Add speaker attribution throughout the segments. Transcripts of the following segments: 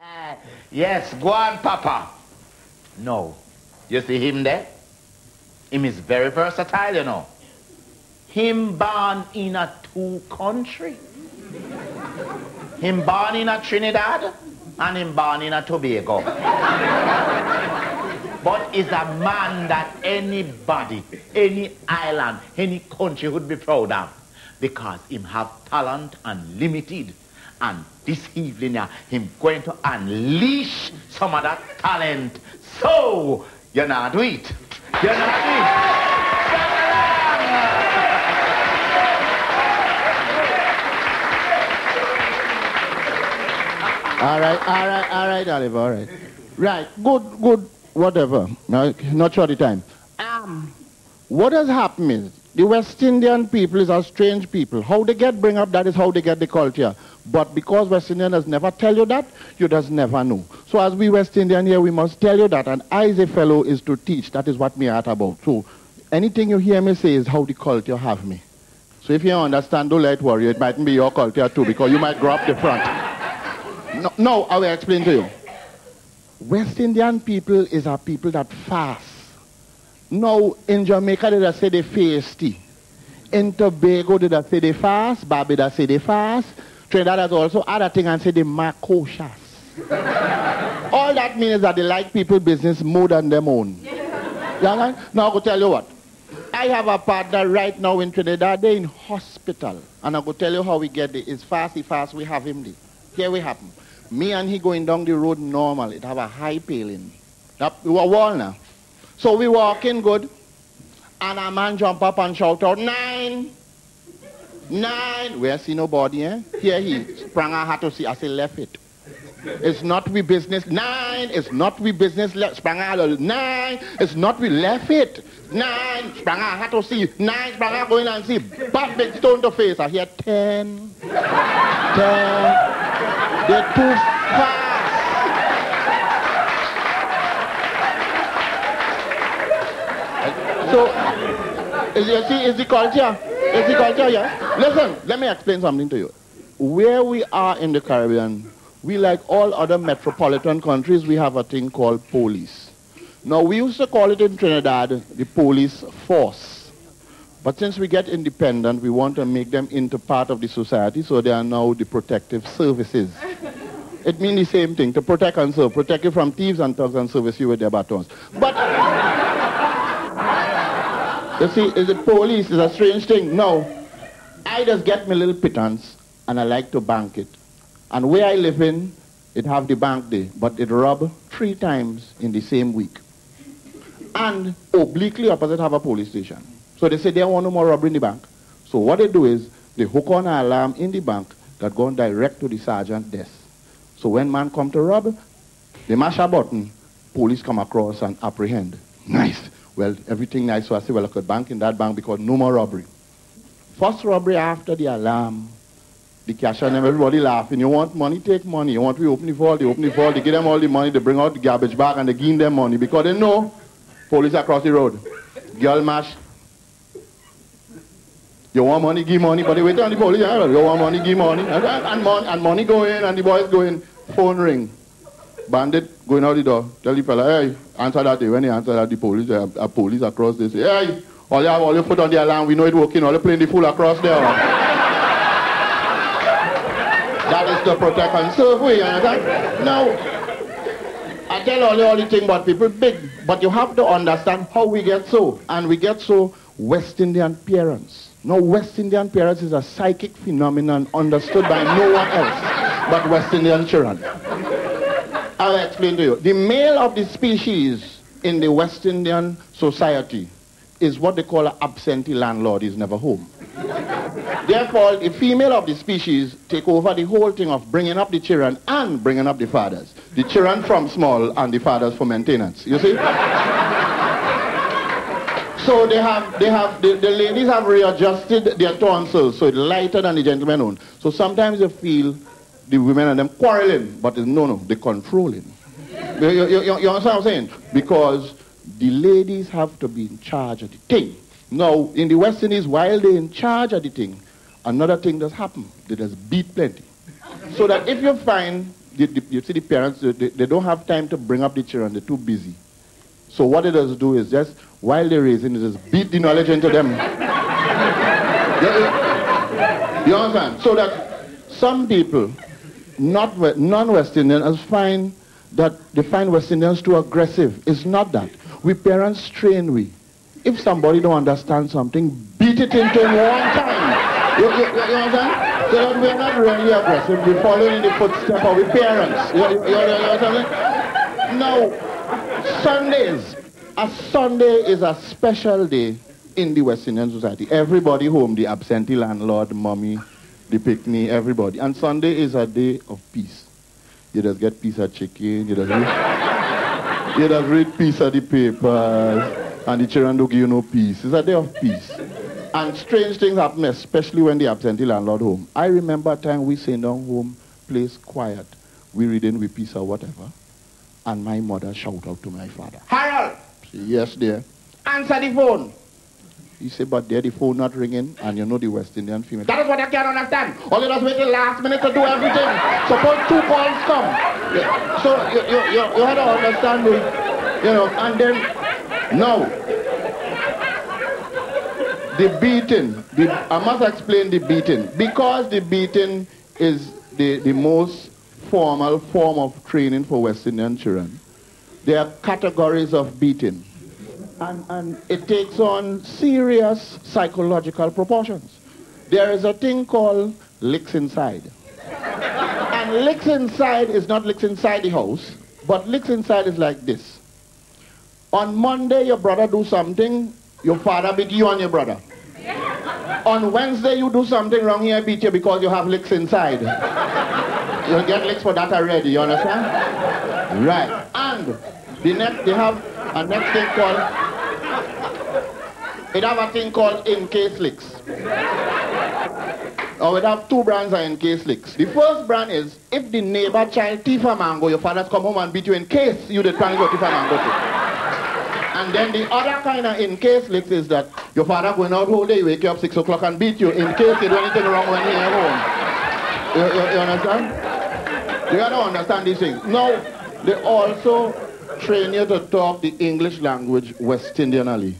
Speaker 1: Uh, yes, go on, Papa. No. You see him there? Him is very versatile, you know. Him born in a two country. him born in a Trinidad and him born in a Tobago. but is a man that anybody, any island, any country would be proud of because him have talent unlimited. And this evening, uh, him going to unleash some of that talent. So, you're not do it. You're not do it.
Speaker 2: All right, all right, all right, Oliver, all right. Right, good, good, whatever. No, not sure the time. Um, what has happened is, the West Indian people is a strange people. How they get bring up, that is how they get the culture. But because West Indians never tell you that, you just never know. So as we West Indian here, we must tell you that. And I as a fellow is to teach. That is what me art about. So anything you hear me say is how the culture have me. So if you understand, don't let worry. It mightn't be your culture too, because you might grow up front. No, no, I will explain to you. West Indian people is a people that fast. Now, in Jamaica, they say they fasty. In Tobago, they say they fast. Barbados say they fast. Trinidad has also other thing and say they marcocious. All that means that they like people business more than them own. Yeah, now I go tell you what. I have a partner right now in Trinidad. They're in hospital. And I go tell you how we get there. It's fast, fast, we have him there. Here we have him. Me and he going down the road normal. It have a high paling. That, we were wall now. So we walking good. And a man jump up and shout out, nine. Nine. We see nobody, eh? Here he sprang I had to see. I say, left it. It's not we business. Nine. It's not we business. Sprang I nine. It's not we left it. Nine. Sprang I had to see. Nine. Sprang I going and see. But big stone to face. I hear ten. Ten. They're too fast. So, is, you see, is the culture? Is the culture, yeah? Listen, let me explain something to you. Where we are in the Caribbean, we, like all other metropolitan countries, we have a thing called police. Now, we used to call it in Trinidad the police force. But since we get independent, we want to make them into part of the society, so they are now the protective services. It means the same thing, to protect and serve. Protect you from thieves and thugs and service you with their batons. But, you see, is the police is a strange thing. No, I just get my little pittance and I like to bank it. And where I live in, it have the bank day, but it rob three times in the same week. And obliquely opposite have a police station. So they say they want no more robbery in the bank. So what they do is they hook on an alarm in the bank that goes direct to the sergeant desk. So when man come to rob, they mash a button, police come across and apprehend. Nice. Well, everything nice. So I said, well, I could bank in that bank because no more robbery. First robbery after the alarm, the cashier and everybody laughing. You want money, take money. You want to open the vault, they open the vault, they give them all the money, they bring out the garbage bag and they give them money because they know police across the road. Girl mash. You want money, give money, but they wait on the police. You want money, give money. And, and, and, money, and money go in and the boys go in. Phone ring. Bandit going out the door. Tell the fella, hey, answer that day. When he answer that, the police, uh, uh, police across, they say, hey, all you have, all you put on the alarm, we know it working, all you playing the fool across there. that is the protect and serve we, you understand? Now, I tell all you all the thing about people big, but you have to understand how we get so. And we get so West Indian parents. Now, West Indian parents is a psychic phenomenon understood by no one else but West Indian children. I'll explain to you. The male of the species in the West Indian society is what they call an absentee landlord. He's never home. Therefore, the female of the species take over the whole thing of bringing up the children and bringing up the fathers. The children from small and the fathers for maintenance. You see? so they have, they have, the, the ladies have readjusted their tonsils so it's lighter than the gentlemen own. So sometimes you feel the women and them quarreling, but no, no, they're controlling. you, you, you, you understand what I'm saying? Because the ladies have to be in charge of the thing. Now, in the West Indies, while they're in charge of the thing, another thing does happen. They just beat plenty. So that if you find the, the, you see the parents, they, they don't have time to bring up the children. They're too busy. So what it does do is just, while they're raising, it just beat the knowledge into them. you understand? So that some people, not non-West Indians, find that they find West Indians too aggressive. It's not that. We parents train we. If somebody don't understand something, beat it into him one time. You, you, you, understand? So that we're not really aggressive. We're following in the footsteps of our parents. You, you, you understand? Now, Sundays. A Sunday is a special day in the West Indian society. Everybody home, the absentee landlord, mommy, the picnic, everybody. And Sunday is a day of peace. You just get piece of chicken, you just read, you just read piece of the papers, and the children don't give you no peace. It's a day of peace. And strange things happen, especially when the absentee landlord home. I remember a time we sitting down home, place quiet. We reading with peace or whatever. And my mother shout out to my father.
Speaker 3: Harold!
Speaker 2: Yes, dear.
Speaker 3: Answer the phone.
Speaker 2: He said, but there the phone not ringing, and you know the West Indian female.
Speaker 3: That is what I can't understand. All you just wait till last minute to do everything. Suppose two calls come.
Speaker 2: Yeah. So you, you, you, you have to understand me. You know, and then now, the beating, the, I must explain the beating. Because the beating is the, the most formal form of training for West Indian children, there are categories of beating. And, and it takes on serious psychological proportions. There is a thing called licks inside. and licks inside is not licks inside the house, but licks inside is like this. On Monday, your brother do something, your father beat you and your brother. On Wednesday, you do something wrong, here, beat you because you have licks inside. You'll get licks for that already, you understand? Right. And the next, they have a next thing called, it have a thing called in-case licks. Or we have two brands of in-case licks. The first brand is, if the neighbor child thief a mango, your father's come home and beat you in case you did plan to thief a mango too. And then the other kind of in case licks is that your father going out whole day, wake you up 6 o'clock and beat you in case you do anything wrong when you're home. You, you, you understand? You gotta understand these things. Now, they also train you to talk the English language West Indianally.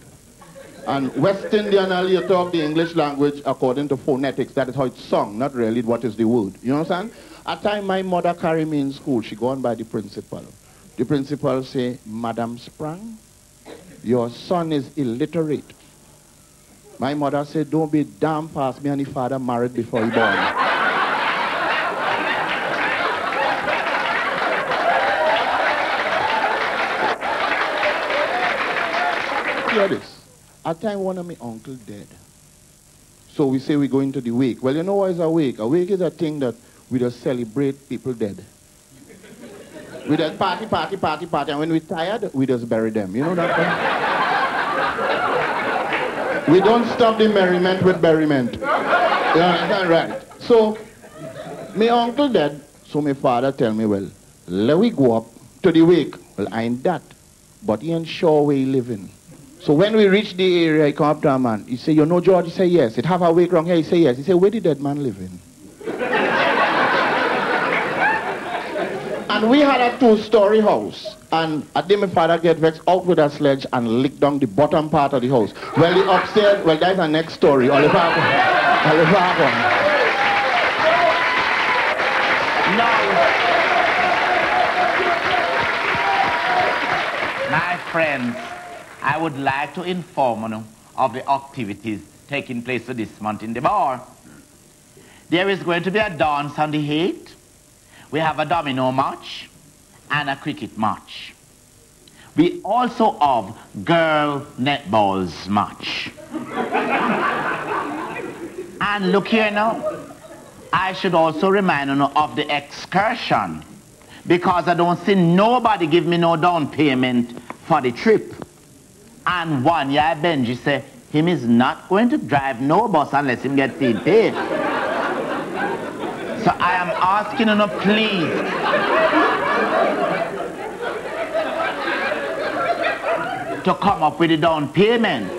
Speaker 2: And West Indianally, you talk the English language according to phonetics. That is how it's sung, not really what is the word. You understand? At time my mother carried me in school, she gone by the principal. The principal say, Madam Sprang, your son is illiterate. My mother said, don't be damn fast. Me and his father married before he born. Hear this. At time one of my uncle dead. So we say we go into the wake. Well, you know what is a wake? A wake is a thing that we just celebrate people dead. We just party, party, party, party, and when we're tired, we just bury them. You know that we don't stop the merriment with merriment. You understand? Right. So, my uncle dead, so my father tell me, well, let we go up to the wake. Well, I ain't that. But he ain't sure where he living. So when we reached the area, he come up to a man. He say, you know George? He say, yes. It have a wake wrong here? He say, yes. He say, where did that man live in? And we had a two-story house. And uh, I think my father get vexed out with a sledge and lick down the bottom part of the house. Well, the upstairs, well, that's a next story. All the Now,
Speaker 1: my friends, I would like to inform you of the activities taking place this month in the bar. There is going to be a dance on the 8th we have a domino match and a cricket match. We also have girl netballs match. and look here now, I should also remind you of the excursion because I don't see nobody give me no down payment for the trip. And one year Benji say, him is not going to drive no bus unless him get paid. So I am asking you, please. to come up with a down payment.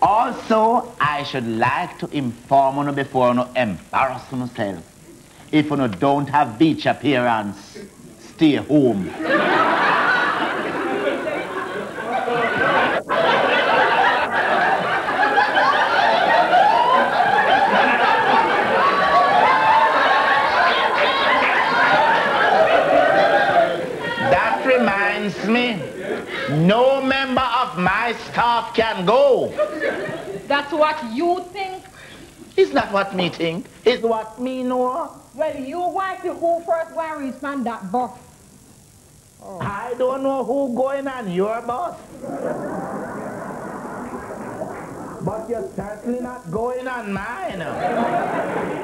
Speaker 1: Also, I should like to inform you before you embarrass yourself If you don't have beach appearance, stay home. That reminds me, no member of my can go.
Speaker 4: That's what you think?
Speaker 1: It's not what me think, it's what me know.
Speaker 4: Well, you want to who first to respond that bus? Oh.
Speaker 1: I don't know who going on your bus. But you're certainly not going on mine.